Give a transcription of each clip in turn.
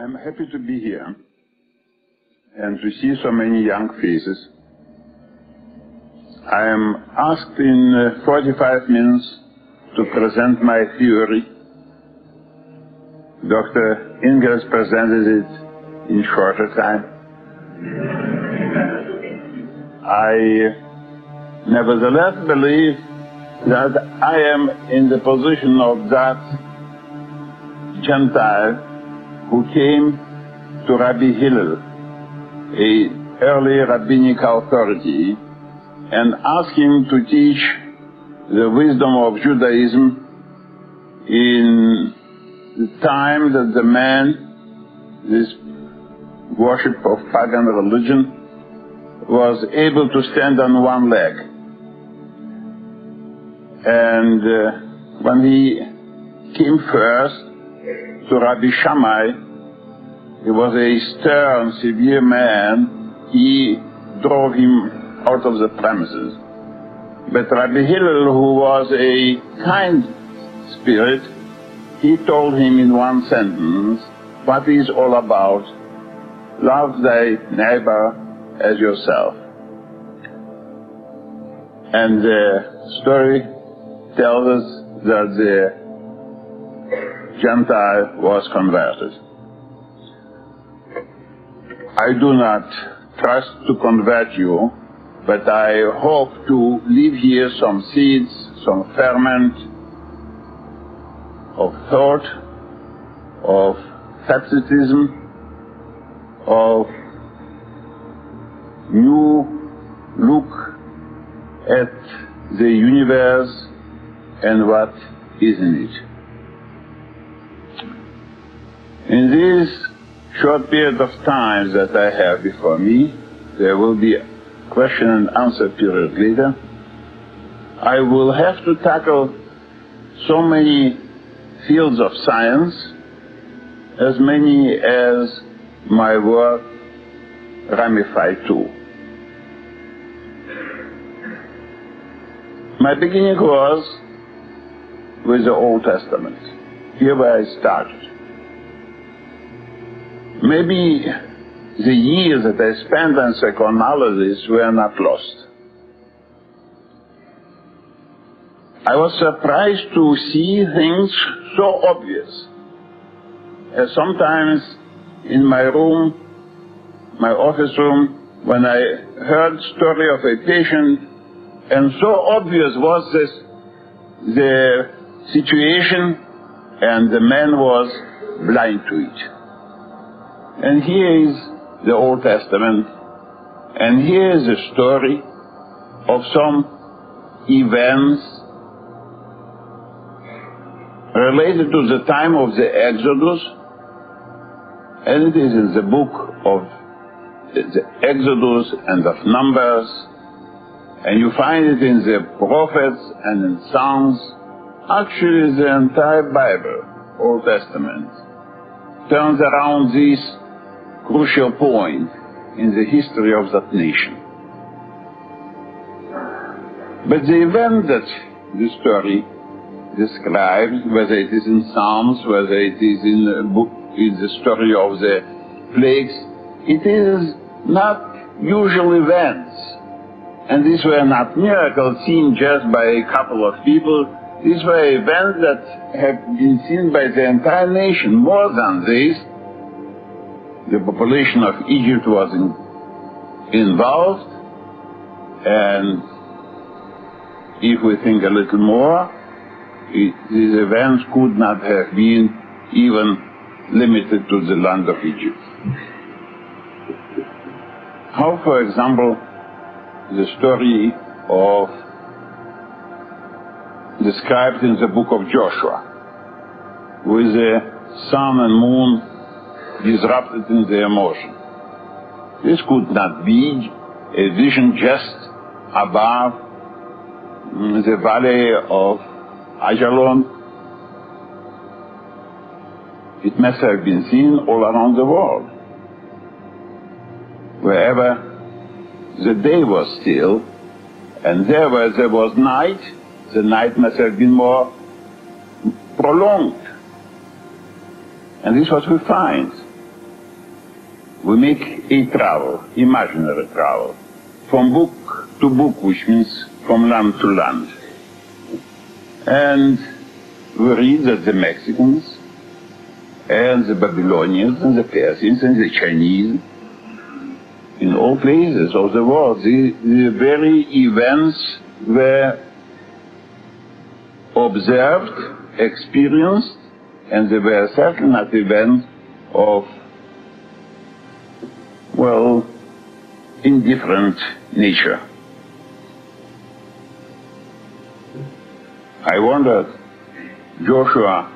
I'm happy to be here and to see so many young faces. I am asked in uh, 45 minutes to present my theory. Dr. Ingels presented it in shorter time. I nevertheless believe that I am in the position of that Gentile who came to Rabbi Hillel, a early rabbinic authority, and asked him to teach the wisdom of Judaism in the time that the man, this worship of pagan religion, was able to stand on one leg. And uh, when he came first, to Rabbi Shammai. He was a stern, severe man. He drove him out of the premises. But Rabbi Hillel, who was a kind spirit, he told him in one sentence what is all about. Love thy neighbor as yourself. And the story tells us that the Gentile was converted. I do not trust to convert you, but I hope to leave here some seeds, some ferment of thought, of scepticism, of new look at the universe and what is in it. In this short period of time that I have before me, there will be a question and answer period later. I will have to tackle so many fields of science, as many as my work ramify to. My beginning was with the Old Testament. Here where I started. Maybe the years that I spent on psychoanalysis were not lost. I was surprised to see things so obvious. As sometimes in my room, my office room, when I heard story of a patient, and so obvious was this, the situation, and the man was blind to it. And here is the Old Testament, and here is a story of some events related to the time of the Exodus, and it is in the book of the Exodus and of Numbers, and you find it in the prophets and in Psalms, actually the entire Bible, Old Testament, turns around these crucial point in the history of that nation. But the event that the story describes, whether it is in Psalms, whether it is in the book, in the story of the plagues, it is not usual events. And these were not miracles seen just by a couple of people. These were events that have been seen by the entire nation. More than this, the population of Egypt was in, involved, and if we think a little more, it, these events could not have been even limited to the land of Egypt. How, for example, the story of described in the book of Joshua, with the sun and moon disrupted in the emotion. This could not be a vision just above mm, the valley of Ajalon. It must have been seen all around the world. Wherever the day was still, and there where there was night, the night must have been more prolonged. And this is what we find we make a travel, imaginary travel, from book to book, which means from land to land. And we read that the Mexicans and the Babylonians and the Persians and the Chinese, in all places of the world, the, the very events were observed, experienced, and they were certainly not events of, well, indifferent nature. I wondered, Joshua,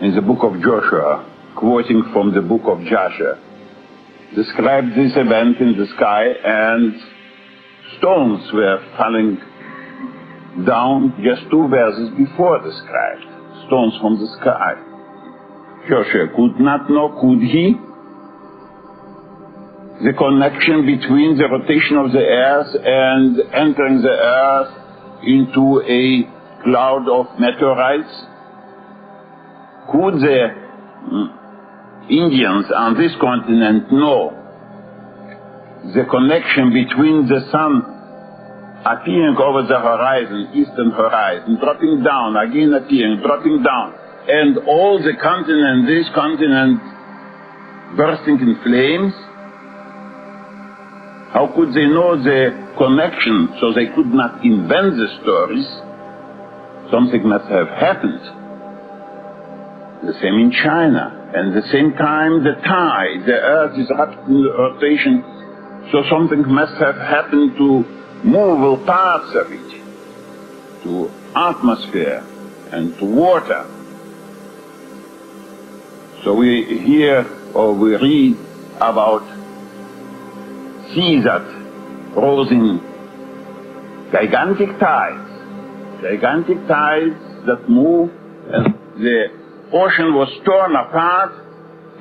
in the book of Joshua, quoting from the book of Joshua, described this event in the sky and stones were falling down just two verses before described, stones from the sky. Joshua could not know, could he? The connection between the rotation of the earth and entering the earth into a cloud of meteorites? Could the mm, Indians on this continent know the connection between the sun appearing over the horizon, eastern horizon, dropping down, again appearing, dropping down, and all the continent, this continent bursting in flames? How could they know the connection so they could not invent the stories? Something must have happened. The same in China. And the same time, the tide, the earth is in rotation, so something must have happened to movable parts of it, to atmosphere and to water. So we hear or we read about that rose in gigantic tides, gigantic tides that move, and the ocean was torn apart.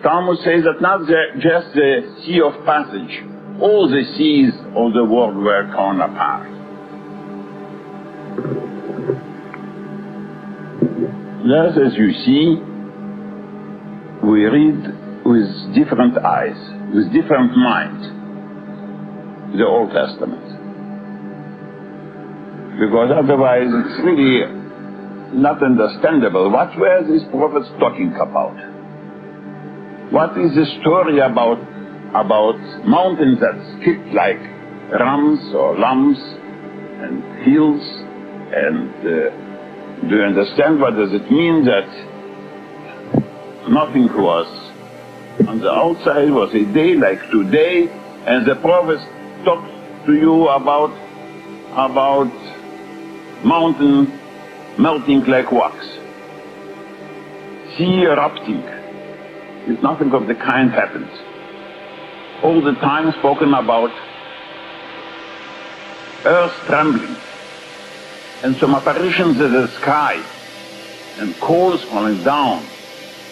Talmud says that not the, just the Sea of Passage, all the seas of the world were torn apart. Thus, as you see, we read with different eyes, with different minds the Old Testament. Because otherwise it's really not understandable. What were these prophets talking about? What is the story about about mountains that skip like rams or lambs and hills? And uh, do you understand what does it mean that nothing was on the outside was a day like today, and the prophets talk to you about about mountain melting like wax, sea erupting. If nothing of the kind happens. All the time spoken about earth trembling and some apparitions in the sky and coals falling down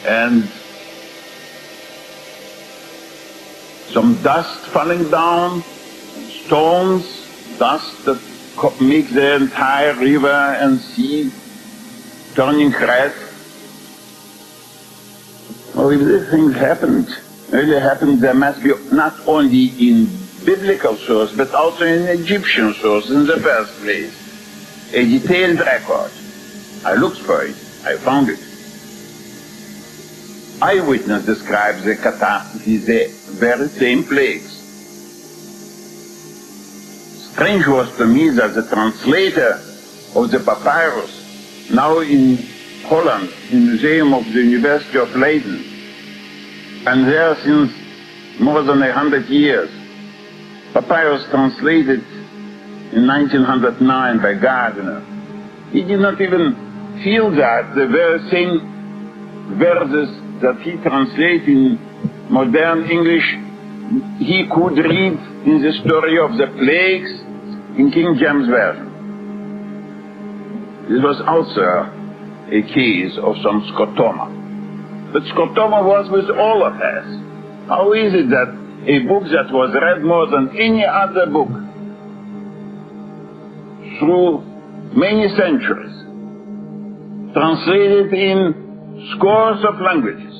and some dust falling down stones, dust that make the entire river and sea turning red. Well, if these things happened, really happened, there must be not only in biblical source, but also in Egyptian source in the first place. A detailed record. I looked for it. I found it. Eyewitness describes the catastrophe, in the very same plagues strange was to me that the translator of the papyrus, now in Holland, in the Museum of the University of Leiden, and there since more than a hundred years, papyrus translated in 1909 by Gardiner. He did not even feel that the very same verses that he translated in modern English, he could read in the story of the plagues in King James Version. This was also a case of some scotoma. But scotoma was with all of us. How is it that a book that was read more than any other book through many centuries, translated in scores of languages,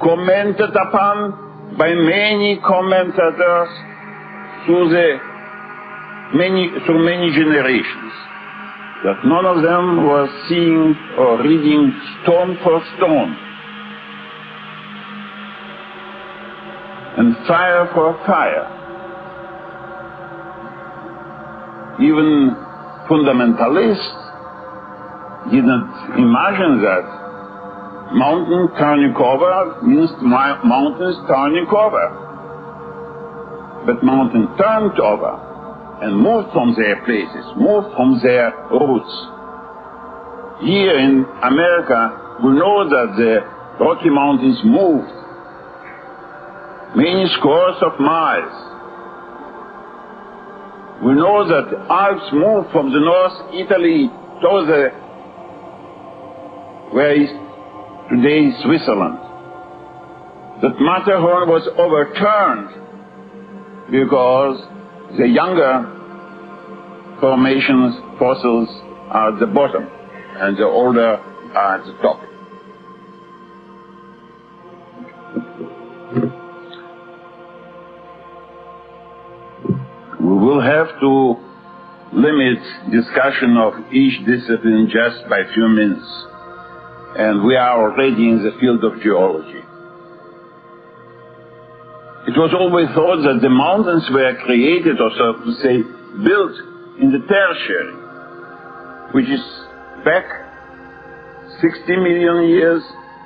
commented upon by many commentators through the many through many generations. That none of them was seeing or reading stone for stone and fire for fire. Even fundamentalists did not imagine that mountain turning over means mountains turning over. But mountains turned over and moved from their places, moved from their roots. Here in America, we know that the Rocky Mountains moved many scores of miles. We know that Alps moved from the North Italy to the where is today Switzerland. That Matterhorn was overturned because the younger formations, fossils, are at the bottom and the older are at the top. We will have to limit discussion of each discipline just by few minutes. And we are already in the field of geology. It was always thought that the mountains were created, or so to say, built in the tertiary, which is back 60 million years,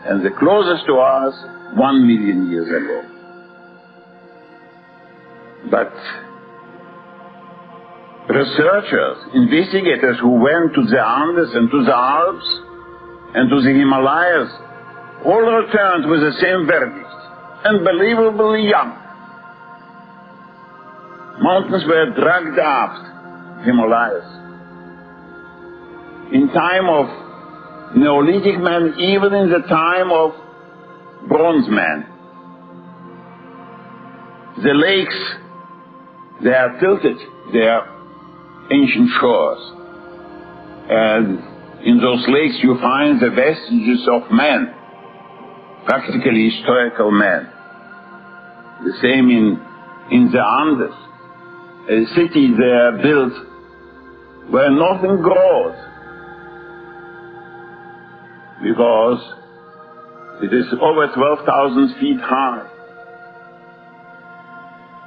and the closest to us, 1 million years ago. But researchers, investigators who went to the Andes and to the Alps and to the Himalayas all returned with the same verdict. Unbelievably young. Mountains were dragged up Himalayas. In time of Neolithic man, even in the time of Bronze man. The lakes, they are tilted, they are ancient shores. And in those lakes you find the vestiges of man, practically historical man. The same in, in the Andes. A city there built where nothing grows because it is over 12,000 feet high.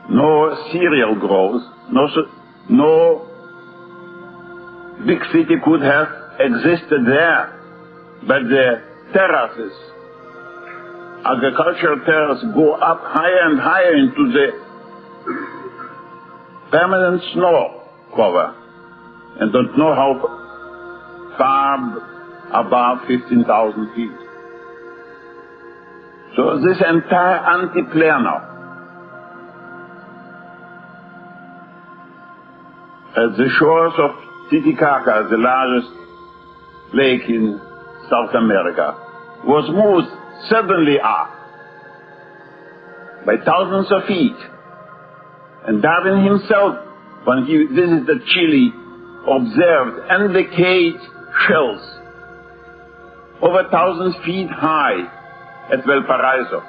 No cereal grows, no, no big city could have existed there, but the terraces, agricultural terraces go up higher and higher into the permanent snow cover and don't know how far above 15,000 feet. So this entire Altiplano at the shores of Titicaca, the largest lake in South America, was moved suddenly up by thousands of feet. And Darwin himself, when he visited Chile, observed undecayed shells over a thousand feet high at Valparaiso.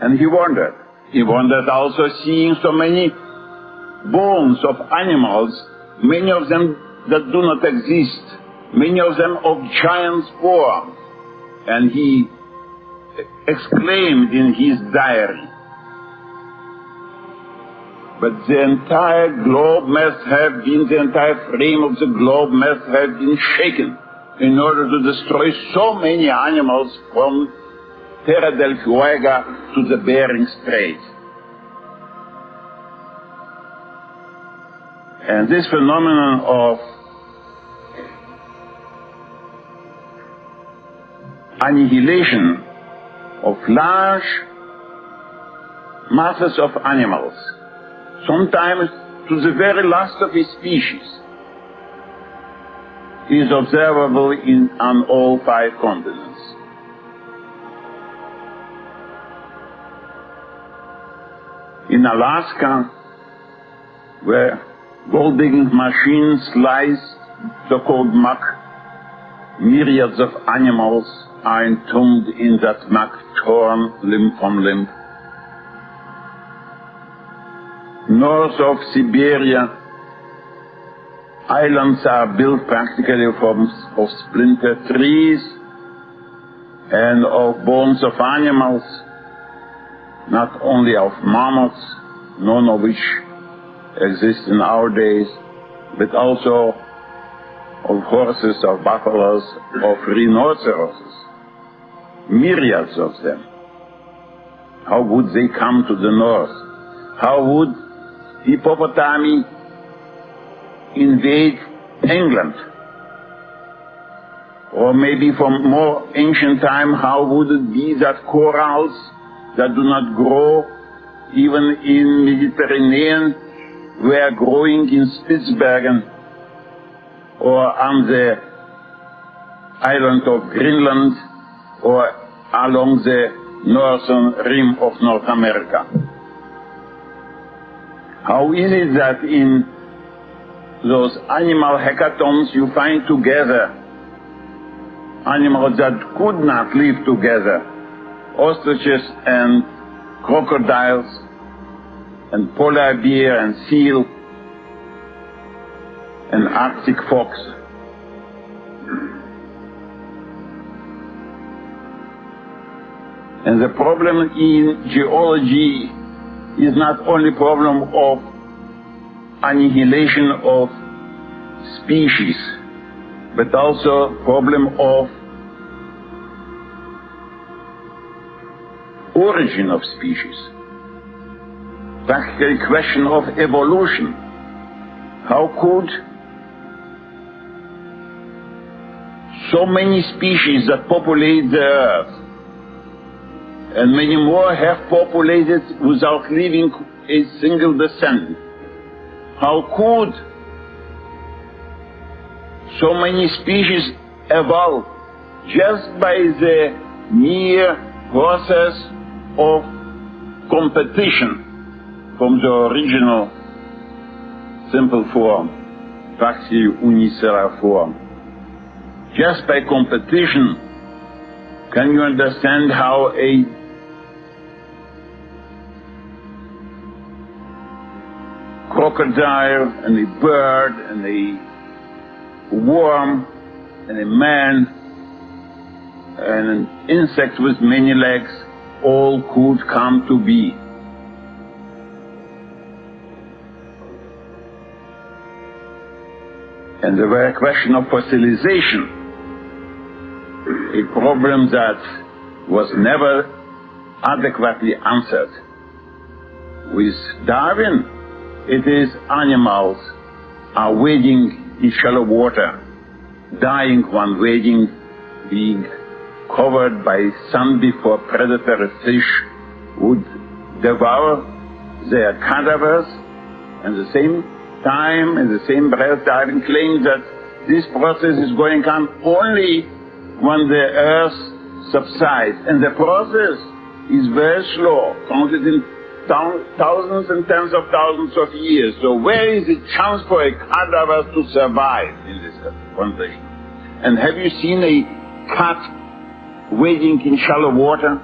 And he wondered. He wondered also seeing so many bones of animals, many of them that do not exist, many of them of giant form. And he exclaimed in his diary, but the entire globe must have been, the entire frame of the globe must have been shaken in order to destroy so many animals from Terra del Fuego to the Bering Strait. And this phenomenon of annihilation of large masses of animals, sometimes to the very last of his species, is observable in on all five continents. In Alaska, where gold digging machines slice so-called muck myriads of animals are entombed in that muck torn limb from limb. North of Siberia, islands are built practically from of splintered trees and of bones of animals, not only of mammoths, none of which exist in our days, but also of horses, of buffaloes, of rhinoceroses. Myriads of them. How would they come to the north? How would hippopotami invade England? Or maybe from more ancient time, how would it be that corals that do not grow even in Mediterranean were growing in Spitsbergen or on the island of Greenland or along the northern rim of North America. How is it that in those animal hecatombs you find together animals that could not live together, ostriches and crocodiles and polar bear and seal and arctic fox. And the problem in geology is not only problem of annihilation of species, but also problem of origin of species. Practically question of evolution. How could so many species that populate the earth and many more have populated without leaving a single descendant. How could so many species evolve just by the mere process of competition from the original simple form, practically unicellular form. Just by competition, can you understand how a crocodile and the bird and the worm and the man and an insect with many legs all could come to be. And the very question of fossilization, a problem that was never adequately answered. With Darwin, it is animals are wading in shallow water, dying when wading, being covered by sun before predatory fish would devour their cadavers, and the same time, in the same breath, Darwin claims that this process is going on only when the earth subsides, and the process is very slow, counted in thousands and tens of thousands of years. So where is the chance for a cadaver to survive in this condition? And have you seen a cat wading in shallow water?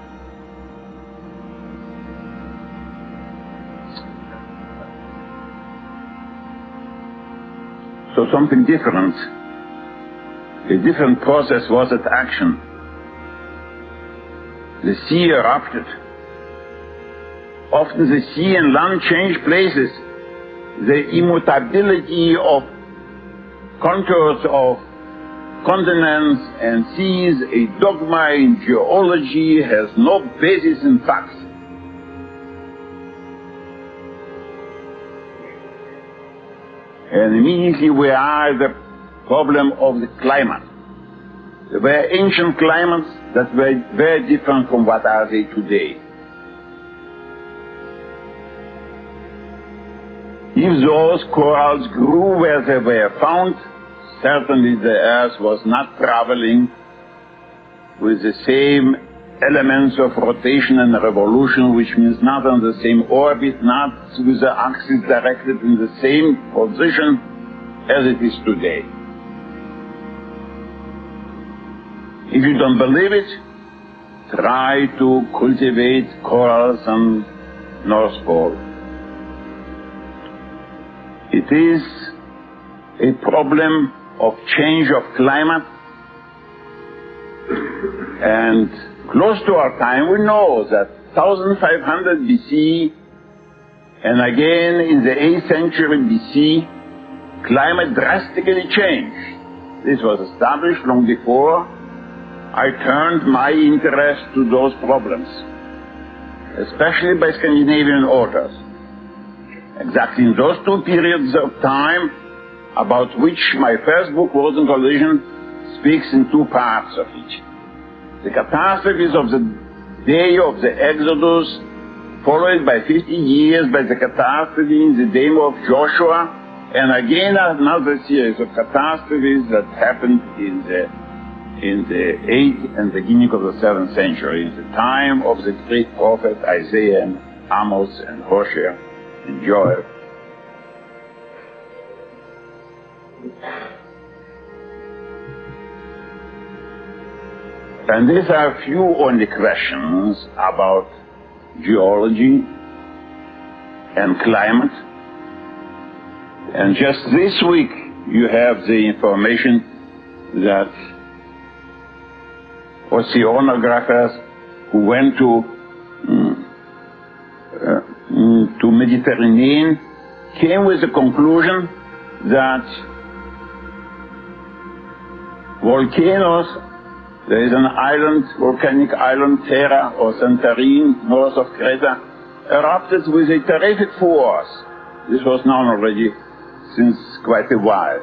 So something different. A different process was at action. The sea erupted Often the sea and land change places. The immutability of contours of continents and seas, a dogma in geology, has no basis in facts. And immediately we are the problem of the climate. There were ancient climates that were very different from what are they today. If those corals grew where they were found, certainly the earth was not traveling with the same elements of rotation and revolution, which means not on the same orbit, not with the axis directed in the same position as it is today. If you don't believe it, try to cultivate corals on North Pole. It is a problem of change of climate and close to our time we know that 1500 BC and again in the 8th century BC climate drastically changed. This was established long before I turned my interest to those problems, especially by Scandinavian authors. Exactly in those two periods of time, about which my first book, Worlds in Collision, speaks in two parts of it. The catastrophes of the day of the Exodus, followed by 50 years by the catastrophe in the day of Joshua, and again another series of catastrophes that happened in the in the 8th and beginning of the 7th century, the time of the great prophet Isaiah and Amos and Hosea and And these are few only questions about geology and climate. And just this week you have the information that oceanographers who went to mm, to Mediterranean came with the conclusion that volcanoes, there is an island, volcanic island, Thera or Santorin, north of Crete, erupted with a terrific force. This was known already since quite a while,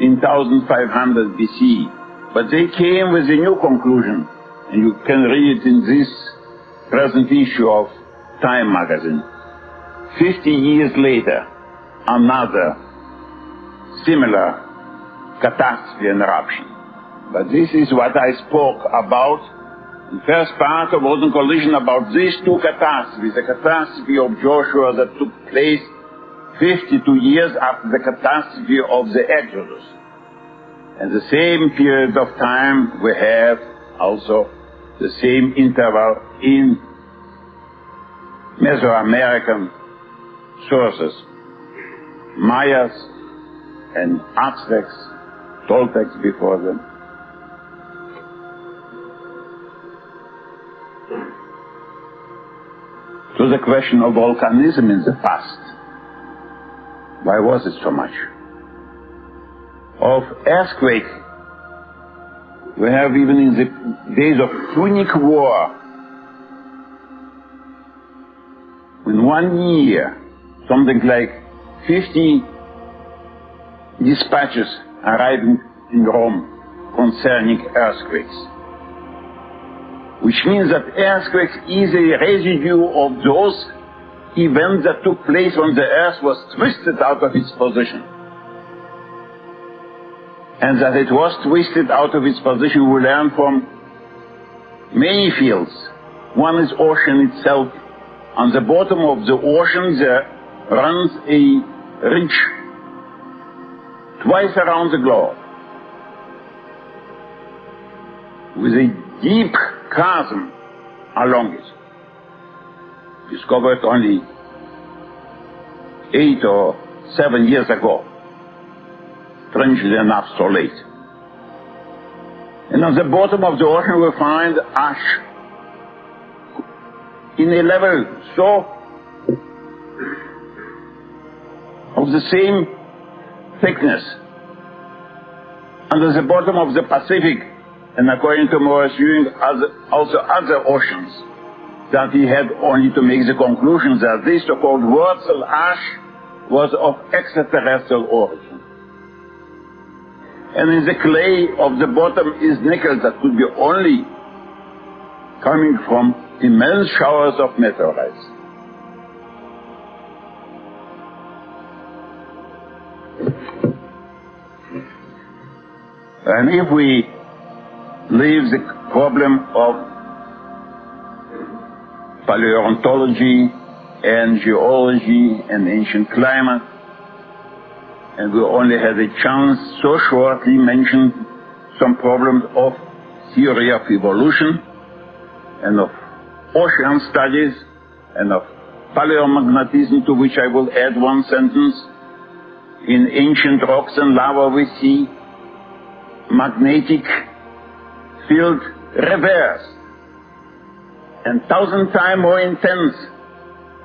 in 1500 BC. But they came with a new conclusion, and you can read it in this present issue of Time magazine. Fifty years later, another similar catastrophe and eruption. But this is what I spoke about in the first part of in Collision about these two catastrophes. The catastrophe of Joshua that took place 52 years after the catastrophe of the Exodus. And the same period of time we have also the same interval in Mesoamerican sources. Mayas and Aztecs, Toltecs before them. So the question of volcanism in the past. Why was it so much? of earthquake. We have even in the days of Punic War, in one year, something like 50 dispatches arriving in Rome concerning earthquakes. Which means that earthquakes is a residue of those events that took place when the earth was twisted out of its position and that it was twisted out of its position we learn from many fields. One is ocean itself. On the bottom of the ocean there runs a ridge twice around the globe with a deep chasm along it. Discovered only eight or seven years ago strangely enough, so late. And on the bottom of the ocean we find ash in a level so of the same thickness under the bottom of the Pacific and according to Morris Ewing also other oceans that he had only to make the conclusion that this so-called Worzel ash was of extraterrestrial origin and in the clay of the bottom is nickel that could be only coming from immense showers of meteorites. And if we leave the problem of paleontology and geology and ancient climate and we only had a chance so shortly mentioned some problems of theory of evolution and of ocean studies and of paleomagnetism, to which I will add one sentence. In ancient rocks and lava we see magnetic field reverse and thousand times more intense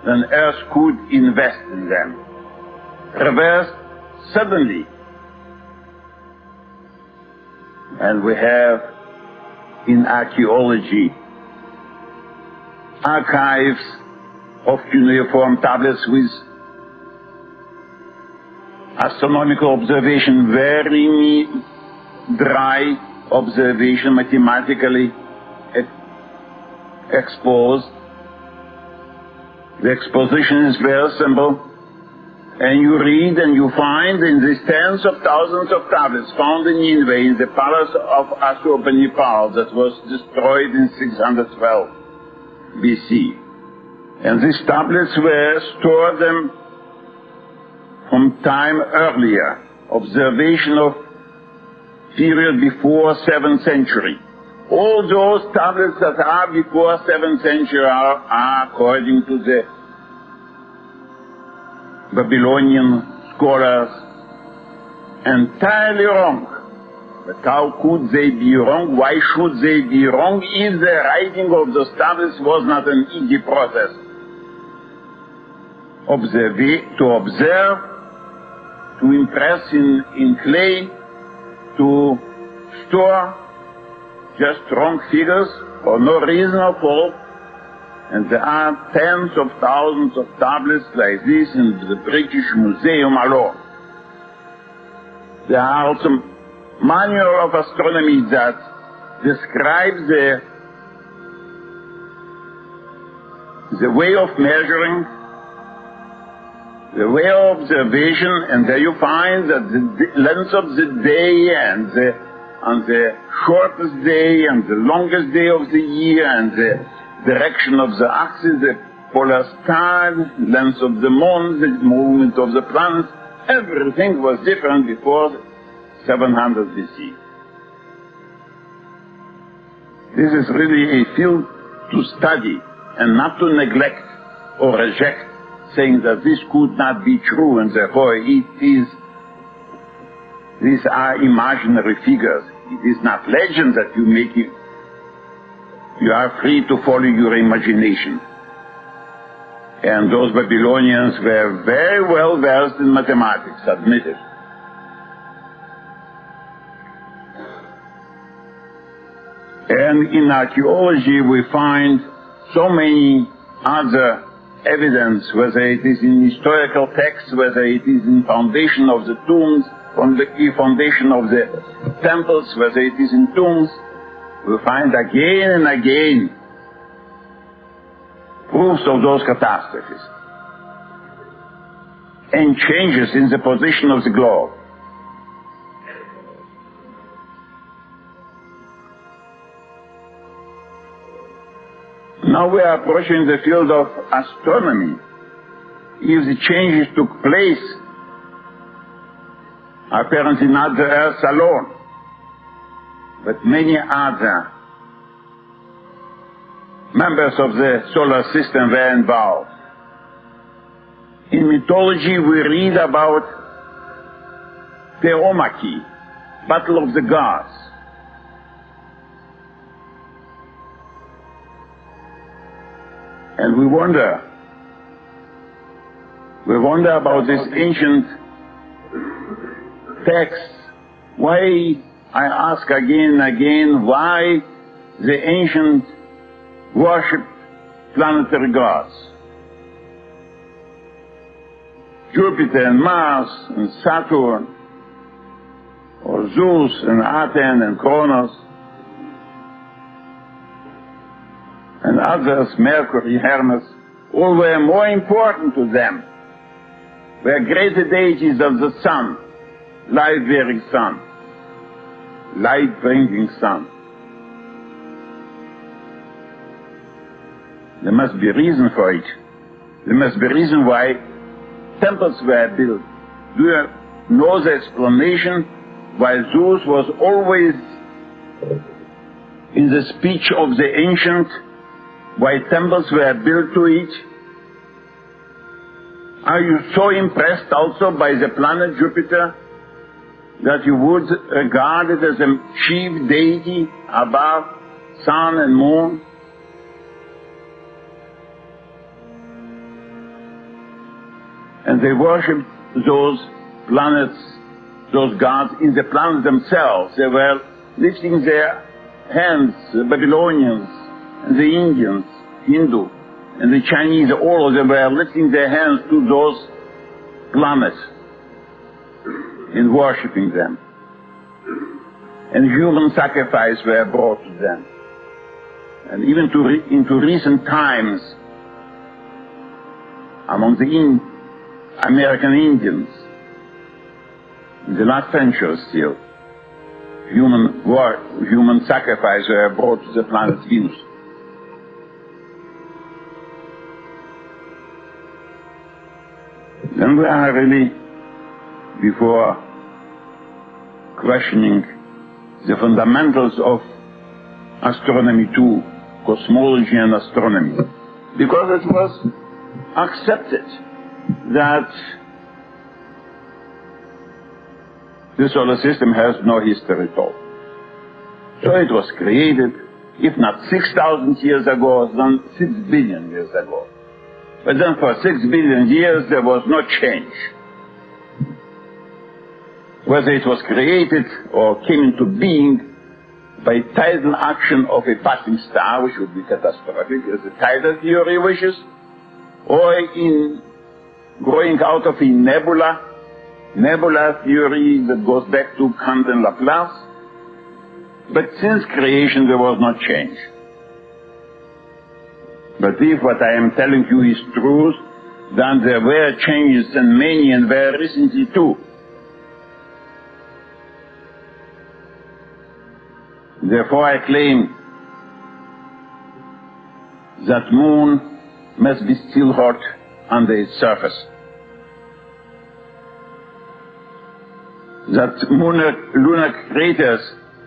than Earth could invest in them. Reversed suddenly. And we have in archaeology archives of cuneiform tablets with astronomical observation, very dry observation, mathematically exposed. The exposition is very simple. And you read and you find in these tens of thousands of tablets found in Nineveh, in the palace of Ashurbanipal that was destroyed in 612 BC. And these tablets were stored them from time earlier, observation of period before 7th century. All those tablets that are before 7th century are, are according to the Babylonian scholars entirely wrong. But how could they be wrong? Why should they be wrong if the writing of those tablets was not an easy process? Observe, to observe, to impress in, in clay, to store just wrong figures for no reason at all. And there are tens of thousands of tablets like this in the British Museum alone. There are also manual of astronomy that describes the, the way of measuring, the way of observation, and there you find that the length of the day and the, and the shortest day and the longest day of the year and the direction of the axis, the polar star, length of the moon, the movement of the planets, everything was different before 700 BC. This is really a field to study and not to neglect or reject, saying that this could not be true and therefore it is, these are imaginary figures. It is not legend that you make it. You are free to follow your imagination. And those Babylonians were very well versed in mathematics, admitted. And in archaeology we find so many other evidence, whether it is in historical texts, whether it is in foundation of the tombs, on the foundation of the temples, whether it is in tombs, we find again and again proofs of those catastrophes and changes in the position of the globe. Now we are approaching the field of astronomy. If the changes took place, apparently not the Earth alone, but many other members of the solar system were involved. In mythology we read about Theomachy, battle of the gods. And we wonder, we wonder about this ancient text. Why, I ask again and again, why the ancient worshipped planetary gods? Jupiter and Mars and Saturn, or Zeus and Aten and Kronos. Others, Mercury, Hermes, all were more important to them, were greater deities of the sun, light-bearing sun, light-bringing sun. There must be reason for it. There must be reason why temples were built. Do you know the explanation why Zeus was always in the speech of the ancient why temples were built to it? Are you so impressed also by the planet Jupiter that you would regard it as a chief deity above sun and moon? And they worship those planets, those gods in the planets themselves. They were lifting their hands, the Babylonians and the Indians, Hindu, and the Chinese, all of them were lifting their hands to those planets in worshipping them. And human sacrifice were brought to them. And even to re into recent times, among the in American Indians, in the last century still, human work, human sacrifice were brought to the planet Venus. Then we are really before questioning the fundamentals of astronomy too, cosmology and astronomy. Because it was accepted that the solar system has no history at all. So it was created, if not 6,000 years ago, then 6 billion years ago. But then for 6 billion years there was no change whether it was created or came into being by tidal action of a passing star, which would be catastrophic, as the tidal theory wishes, or in growing out of a nebula, nebula theory that goes back to Kant and Laplace. But since creation there was no change. But if what I am telling you is true, then there were changes and many and very recently too. Therefore I claim that moon must be still hot under its surface. That lunar, lunar craters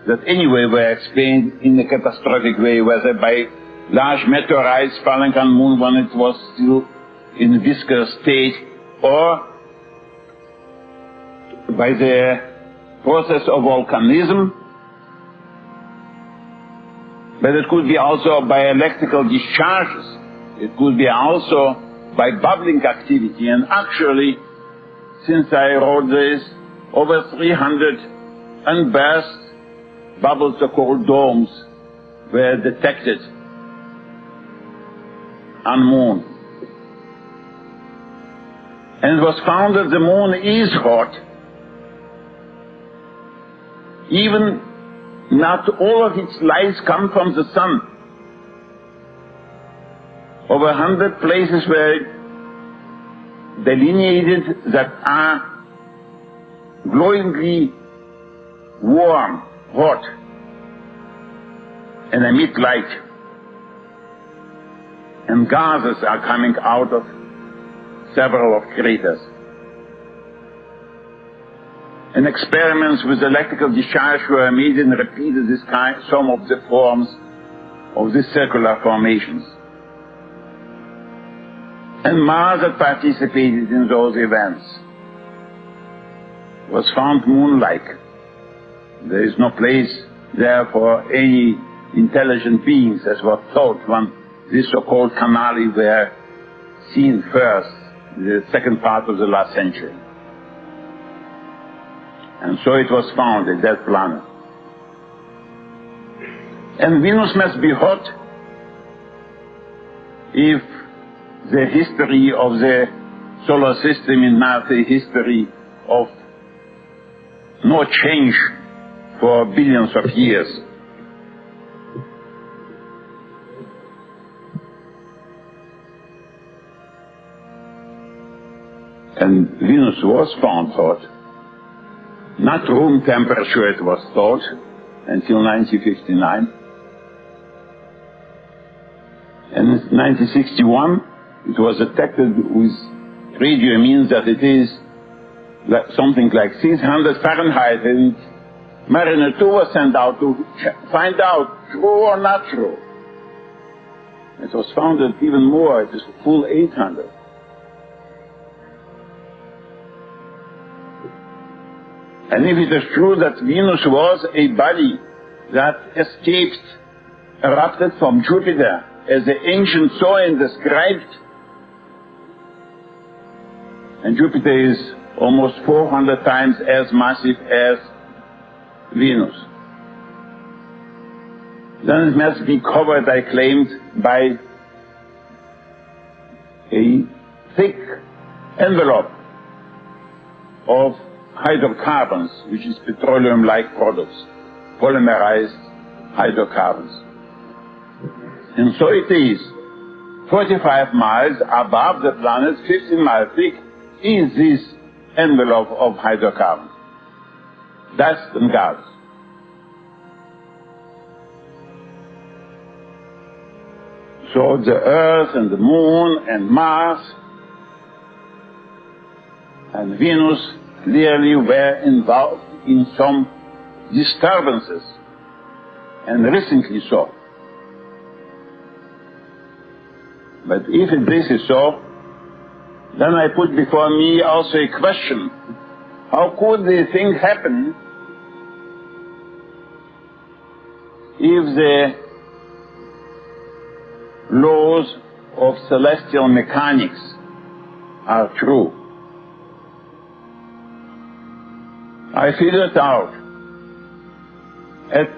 that anyway were explained in a catastrophic way, whether by large meteorites falling on moon when it was still in viscous state, or by the process of volcanism, but it could be also by electrical discharges. It could be also by bubbling activity. And actually, since I wrote this, over 300 unburst bubbles cold domes were detected on moon. And it was found that the moon is hot. Even not all of its lights come from the sun. Over a hundred places were delineated that are glowingly warm, hot, and emit light. And gases are coming out of several of craters and experiments with electrical discharge were made and repeated this kind, some of the forms of these circular formations. And Mars that participated in those events. Was found moon-like. There is no place there for any intelligent beings, as was thought when these so-called canali were seen first, in the second part of the last century. And so it was found in that planet. And Venus must be hot if the history of the solar system is not a history of no change for billions of years. And Venus was found hot not room temperature it was thought until 1959. And in 1961 it was detected with radio means that it is like something like 600 Fahrenheit and Mariner 2 was sent out to find out true or not true? It was found that even more, it is full 800. And if it is true that Venus was a body that escaped, erupted from Jupiter, as the ancient Zoyan described, and Jupiter is almost 400 times as massive as Venus. Then it must be covered, I claimed, by a thick envelope of hydrocarbons, which is petroleum-like products, polymerized hydrocarbons. And so it is. 45 miles above the planet, 15 miles thick, is this envelope of hydrocarbons, dust and gas. So the Earth and the Moon and Mars and Venus clearly were involved in some disturbances, and recently so. But if this is so, then I put before me also a question. How could the thing happen if the laws of celestial mechanics are true? I figured out at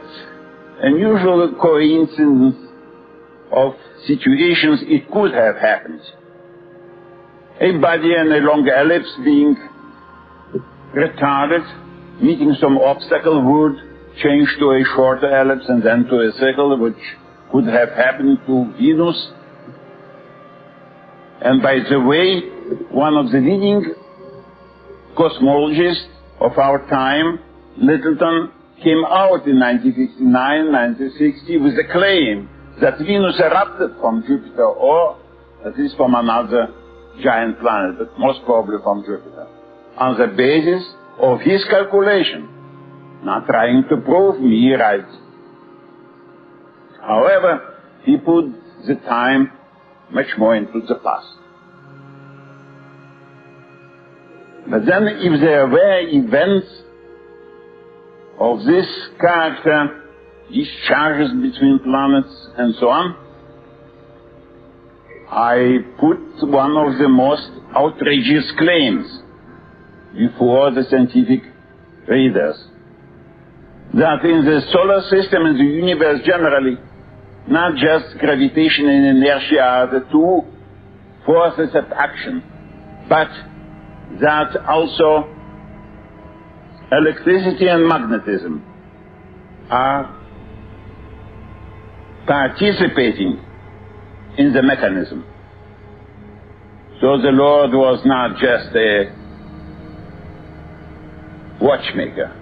unusual coincidence of situations it could have happened a body and a long ellipse being retarded, meeting some obstacle would change to a shorter ellipse and then to a circle, which could have happened to Venus. And by the way, one of the leading cosmologists of our time, Lyttleton came out in 1959, 1960 with the claim that Venus erupted from Jupiter or at least from another giant planet, but most probably from Jupiter, on the basis of his calculation, not trying to prove me right. However, he put the time much more into the past. But then if there were events of this character, discharges between planets and so on, I put one of the most outrageous claims before the scientific readers. That in the solar system and the universe generally, not just gravitation and inertia are the two forces at action, but that also electricity and magnetism are participating in the mechanism. So the Lord was not just a watchmaker.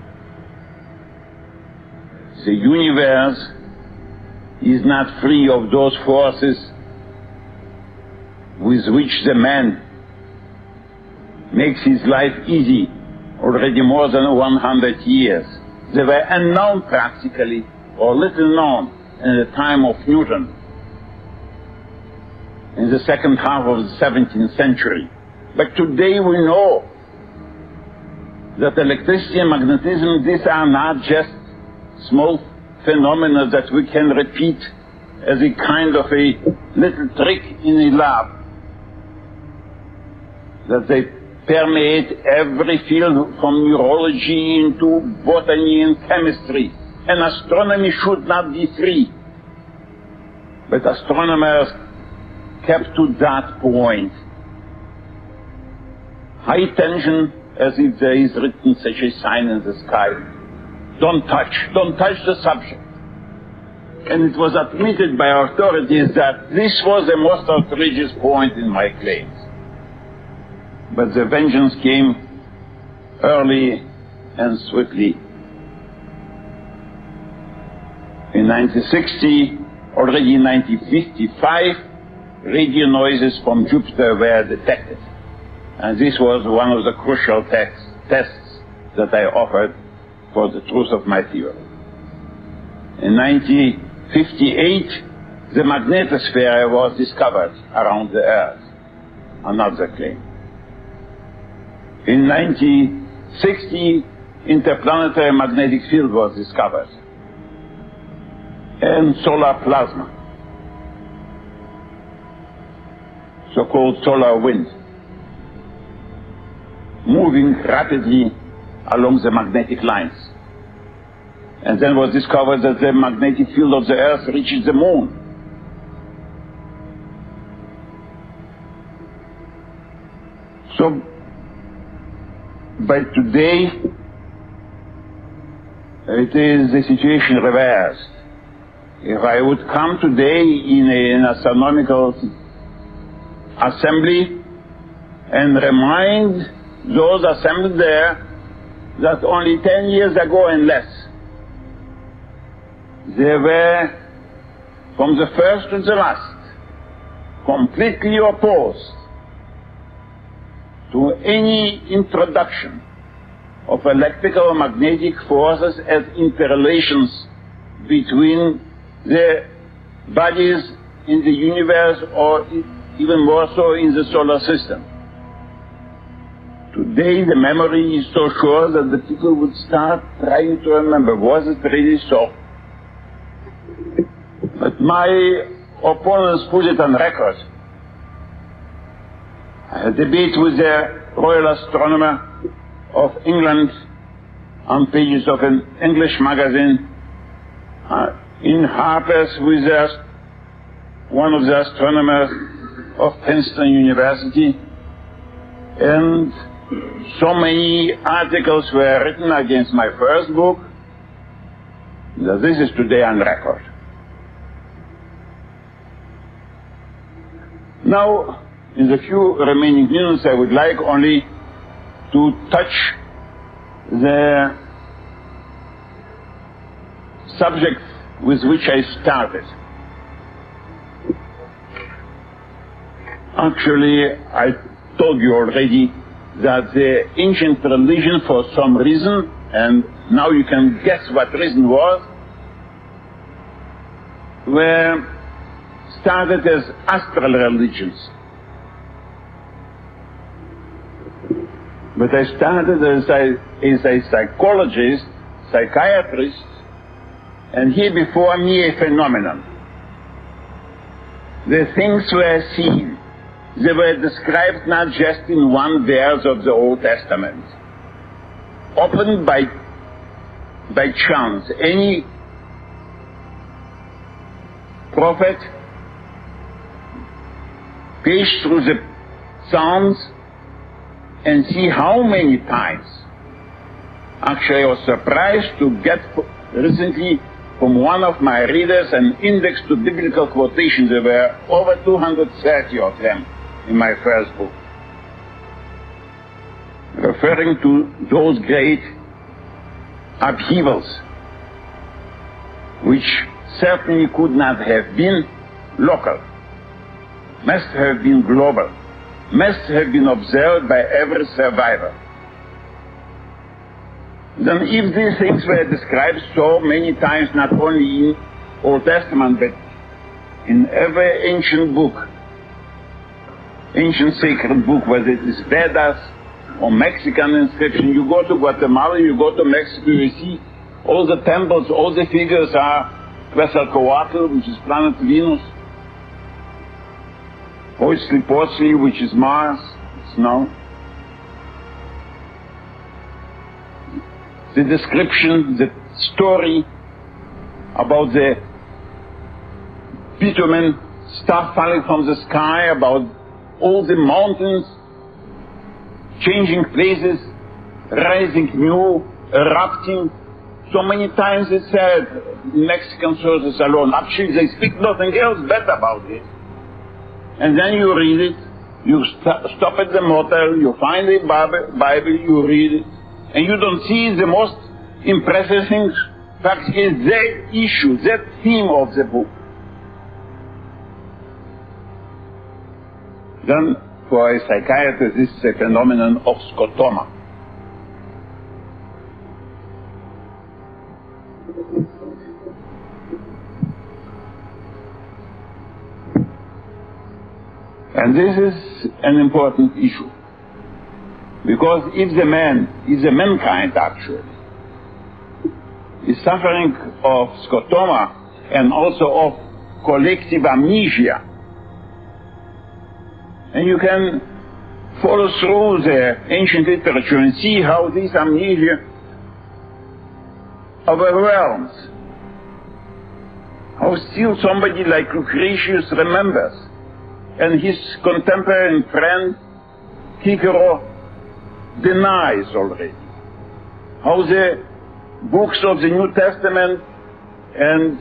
The universe is not free of those forces with which the man makes his life easy already more than 100 years. They were unknown practically, or little known in the time of Newton in the second half of the 17th century. But today we know that electricity and magnetism, these are not just small phenomena that we can repeat as a kind of a little trick in a lab. That they permeate every field from neurology into botany and chemistry. And astronomy should not be free. But astronomers kept to that point. High tension as if there is written such a sign in the sky. Don't touch, don't touch the subject. And it was admitted by authorities that this was the most outrageous point in my claims. But the vengeance came early and swiftly. In 1960, already in 1955, radio noises from Jupiter were detected. And this was one of the crucial tests that I offered for the truth of my theory. In 1958, the magnetosphere was discovered around the Earth. Another claim. In 1960, interplanetary magnetic field was discovered. And solar plasma. So-called solar wind. Moving rapidly along the magnetic lines. And then was discovered that the magnetic field of the Earth reaches the moon. So, by today, it is the situation reversed. If I would come today in an astronomical assembly and remind those assembled there that only 10 years ago and less, they were, from the first to the last, completely opposed to any introduction of electrical magnetic forces as interrelations between the bodies in the universe or even more so in the solar system. Today the memory is so short that the people would start trying to remember, was it really so? But my opponents put it on record. A debate with the Royal Astronomer of England on pages of an English magazine uh, in Harper's with one of the astronomers of Princeton University and so many articles were written against my first book that this is today on record. Now, in the few remaining minutes, I would like only to touch the subject with which I started. Actually, I told you already that the ancient religion, for some reason, and now you can guess what reason was, were started as astral religions. But I started as a, as a psychologist, psychiatrist, and here before me a phenomenon. The things were seen. They were described not just in one verse of the Old Testament, opened by, by chance. Any prophet paged through the Psalms and see how many times. Actually, I was surprised to get recently from one of my readers an index to biblical quotations. There were over 230 of them in my first book, referring to those great upheavals, which certainly could not have been local, must have been global must have been observed by every survivor. Then if these things were described so many times, not only in Old Testament, but in every ancient book, ancient sacred book, whether it is Vedas or Mexican inscription, you go to Guatemala, you go to Mexico, you see all the temples, all the figures are Quetzalcoatl, which is planet Venus, Huitzilopochtli, which is Mars, snow. The description, the story about the bitumen stuff falling from the sky, about all the mountains changing places, rising new, erupting. So many times it said Mexican sources alone. Actually, they speak nothing else but about it and then you read it. You st- stop at the motel, you find the Bible, you read it, and you don't see the most impressive things. Fact, is the issue, that theme of the book. Then, for a psychiatrist, this is a phenomenon of scotoma. And this is an important issue. Because if the man, if the mankind actually, is suffering of scotoma and also of collective amnesia, and you can follow through the ancient literature and see how this amnesia overwhelms. How still somebody like Lucretius remembers, and his contemporary friend Cicero denies already. How the books of the New Testament and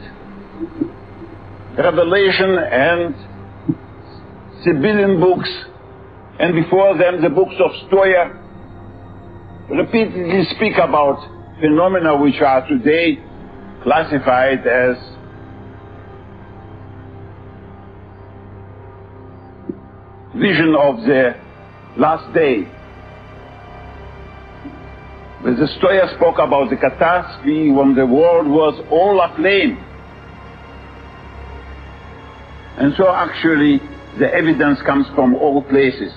Revelation and Sibylline books, and before them the books of Stoia, repeatedly speak about phenomena which are today classified as vision of the last day. The Stoia spoke about the catastrophe when the world was all aflame. And so actually the evidence comes from all places.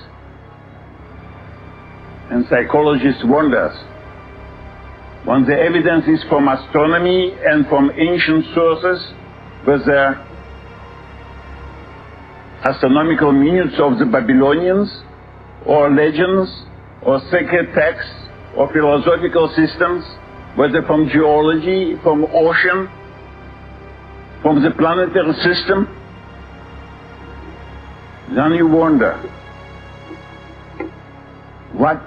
And psychologists wonder when the evidence is from astronomy and from ancient sources, whether astronomical minutes of the Babylonians, or legends, or sacred texts, or philosophical systems, whether from geology, from ocean, from the planetary system, then you wonder what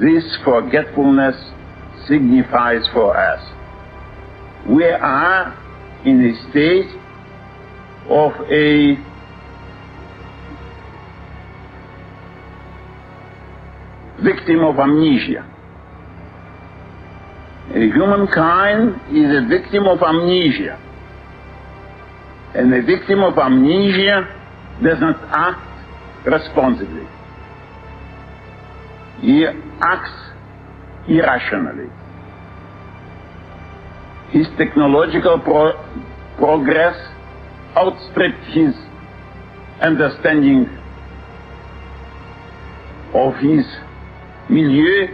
this forgetfulness signifies for us. We are in a state of a victim of amnesia. A humankind is a victim of amnesia. And a victim of amnesia does not act responsibly. He acts irrationally. His technological pro progress outstripped his understanding of his milieu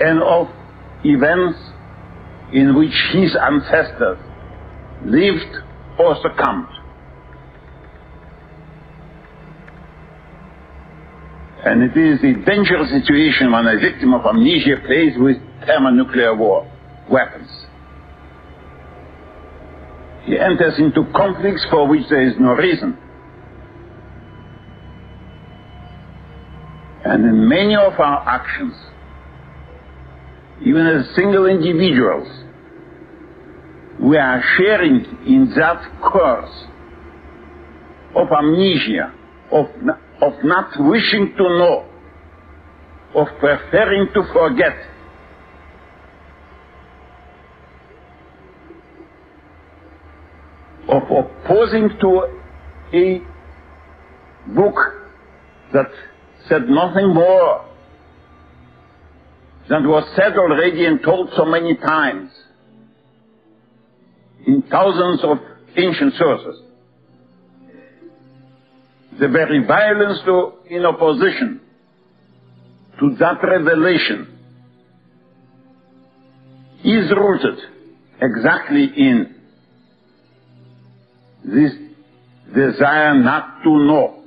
and of events in which his ancestors lived or succumbed. And it is a dangerous situation when a victim of amnesia plays with thermonuclear war weapons. He enters into conflicts for which there is no reason. And in many of our actions, even as single individuals, we are sharing in that curse of amnesia, of, of not wishing to know, of preferring to forget. Of opposing to a book that said nothing more than was said already and told so many times in thousands of ancient sources. The very violence to, in opposition to that revelation is rooted exactly in this desire not to know.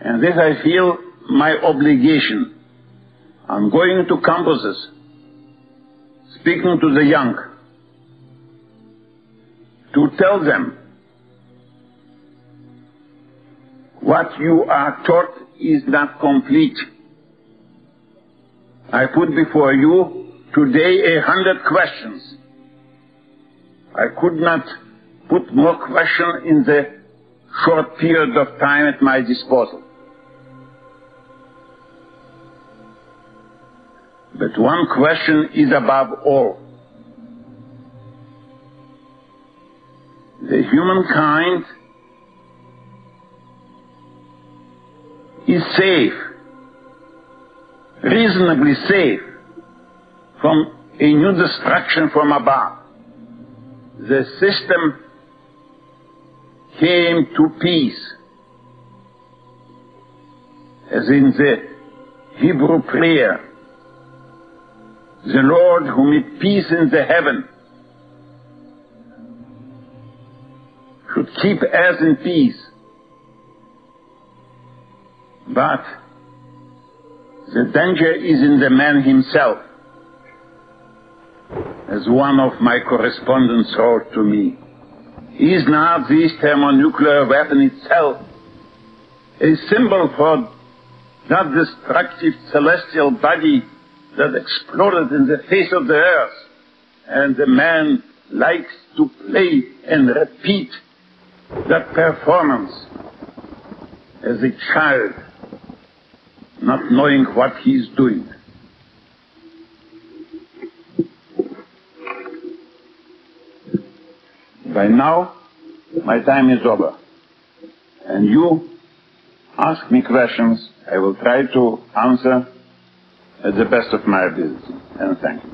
And this I feel my obligation. I'm going to campuses, speaking to the young, to tell them what you are taught is not complete. I put before you today a hundred questions. I could not put more questions in the short period of time at my disposal. But one question is above all. The humankind is safe, reasonably safe, from a new destruction from above. The system came to peace as in the Hebrew prayer, the Lord who made peace in the heaven should keep us in peace. But the danger is in the man himself. As one of my correspondents wrote to me, is not this thermonuclear weapon itself a symbol for that destructive celestial body that exploded in the face of the earth? And the man likes to play and repeat that performance as a child, not knowing what he's doing. By now, my time is over. And you ask me questions. I will try to answer the best of my ability. And thank you.